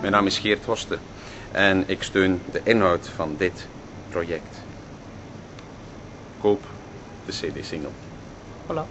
Mijn naam is Geert Horsten en ik steun de inhoud van dit project. Koop de CD-single. Voilà.